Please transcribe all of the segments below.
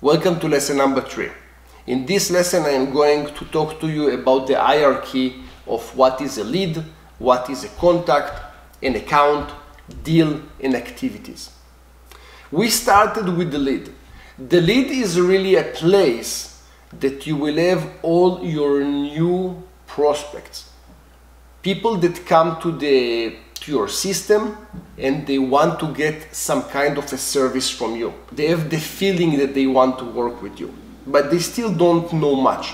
Welcome to lesson number three. In this lesson, I am going to talk to you about the hierarchy of what is a lead, what is a contact, an account, deal, and activities. We started with the lead. The lead is really a place that you will have all your new prospects. People that come to the to your system and they want to get some kind of a service from you. They have the feeling that they want to work with you, but they still don't know much.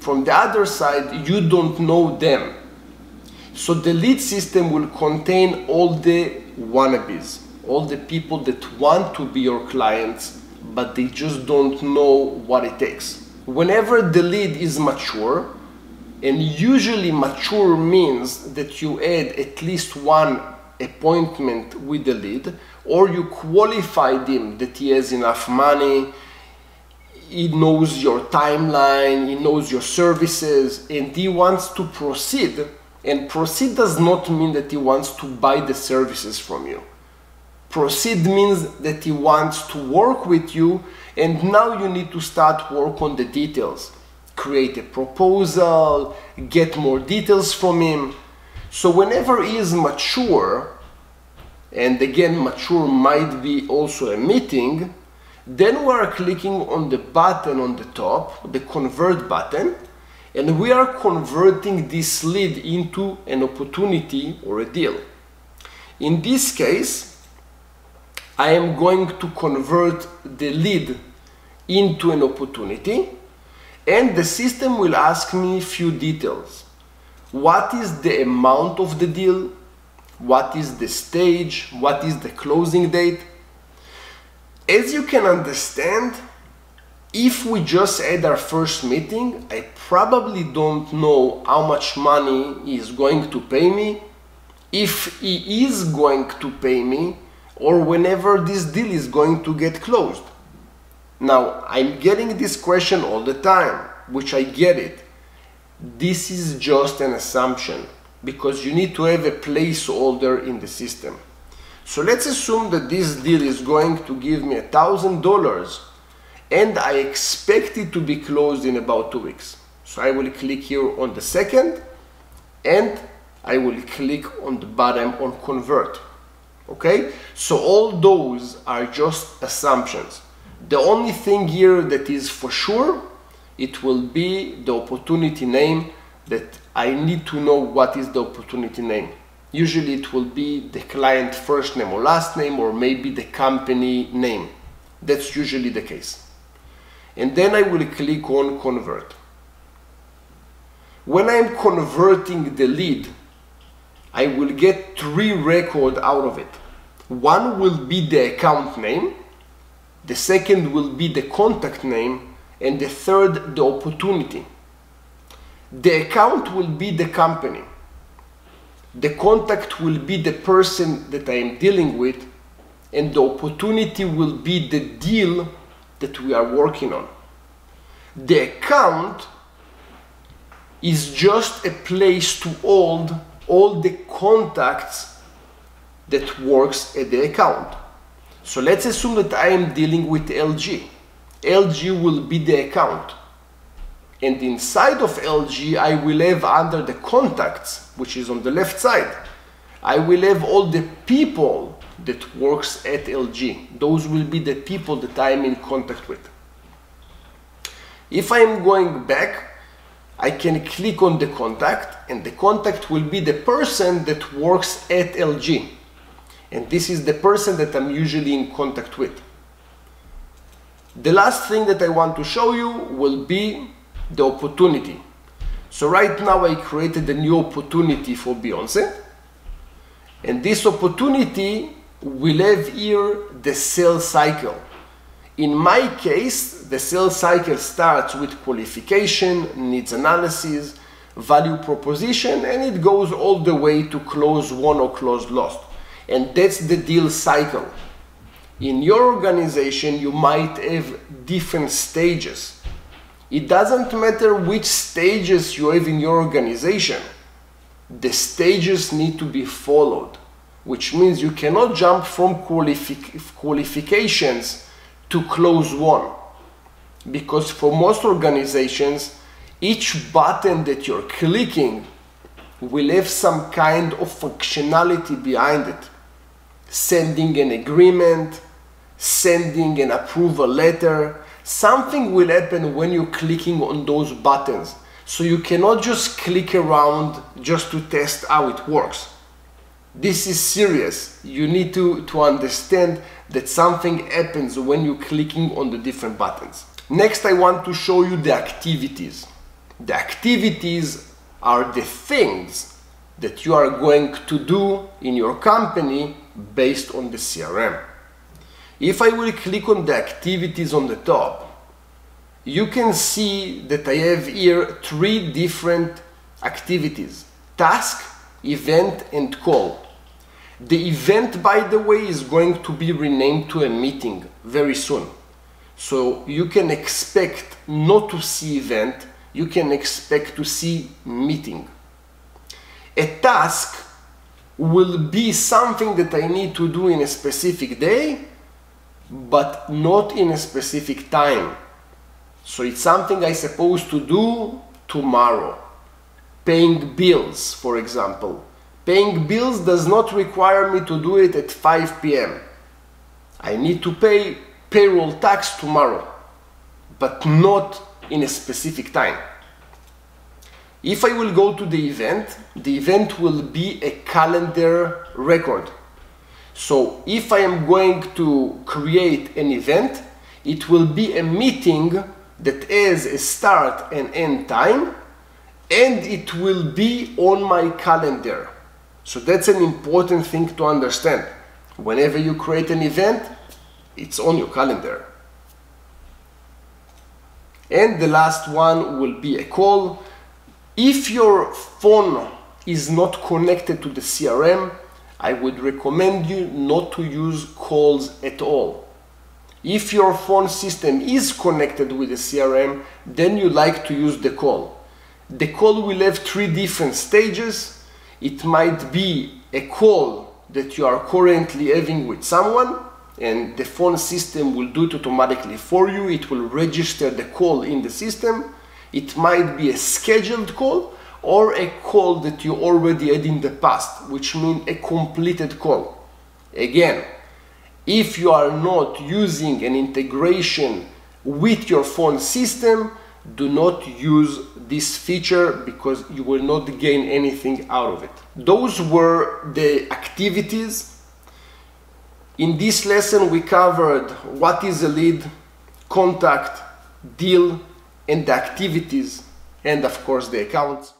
From the other side, you don't know them. So the lead system will contain all the wannabes, all the people that want to be your clients, but they just don't know what it takes. Whenever the lead is mature, and usually mature means that you add at least one appointment with the lead or you qualified him that he has enough money he knows your timeline he knows your services and he wants to proceed. And proceed does not mean that he wants to buy the services from you. Proceed means that he wants to work with you and now you need to start work on the details create a proposal, get more details from him. So whenever he is mature, and again mature might be also a meeting, then we are clicking on the button on the top, the convert button, and we are converting this lead into an opportunity or a deal. In this case, I am going to convert the lead into an opportunity and the system will ask me few details. What is the amount of the deal? What is the stage? What is the closing date? As you can understand, if we just had our first meeting, I probably don't know how much money he is going to pay me, if he is going to pay me, or whenever this deal is going to get closed. Now, I'm getting this question all the time, which I get it. This is just an assumption because you need to have a placeholder in the system. So let's assume that this deal is going to give me a thousand dollars and I expect it to be closed in about two weeks. So I will click here on the second and I will click on the bottom on convert. Okay, so all those are just assumptions. The only thing here that is for sure, it will be the opportunity name that I need to know what is the opportunity name. Usually it will be the client first name or last name or maybe the company name. That's usually the case. And then I will click on convert. When I'm converting the lead, I will get three records out of it. One will be the account name, the second will be the contact name, and the third, the opportunity. The account will be the company. The contact will be the person that I am dealing with, and the opportunity will be the deal that we are working on. The account is just a place to hold all the contacts that works at the account. So let's assume that I am dealing with LG. LG will be the account. And inside of LG, I will have under the contacts, which is on the left side, I will have all the people that works at LG. Those will be the people that I am in contact with. If I am going back, I can click on the contact and the contact will be the person that works at LG and this is the person that I'm usually in contact with. The last thing that I want to show you will be the opportunity. So right now I created a new opportunity for Beyonce and this opportunity will have here the sales cycle. In my case, the sales cycle starts with qualification, needs analysis, value proposition, and it goes all the way to close won or close lost. And that's the deal cycle. In your organization, you might have different stages. It doesn't matter which stages you have in your organization. The stages need to be followed, which means you cannot jump from qualific qualifications to close won. because for most organizations, each button that you're clicking will have some kind of functionality behind it. Sending an agreement, sending an approval letter, something will happen when you're clicking on those buttons. So you cannot just click around just to test how it works. This is serious. You need to, to understand that something happens when you're clicking on the different buttons. Next, I want to show you the activities. The activities are the things that you are going to do in your company based on the CRM. If I will click on the activities on the top, you can see that I have here three different activities. Task, event and call. The event, by the way, is going to be renamed to a meeting very soon. So you can expect not to see event, you can expect to see meeting. A task will be something that I need to do in a specific day, but not in a specific time. So it's something I supposed to do tomorrow. Paying bills, for example. Paying bills does not require me to do it at 5 p.m. I need to pay payroll tax tomorrow, but not in a specific time. If I will go to the event, the event will be a calendar record. So if I am going to create an event, it will be a meeting that has a start and end time and it will be on my calendar. So that's an important thing to understand. Whenever you create an event, it's on your calendar. And the last one will be a call. If your phone is not connected to the CRM, I would recommend you not to use calls at all. If your phone system is connected with the CRM, then you like to use the call. The call will have three different stages. It might be a call that you are currently having with someone, and the phone system will do it automatically for you. It will register the call in the system. It might be a scheduled call or a call that you already had in the past, which means a completed call. Again, if you are not using an integration with your phone system, do not use this feature because you will not gain anything out of it. Those were the activities in this lesson, we covered what is a lead, contact, deal, and the activities, and of course the accounts.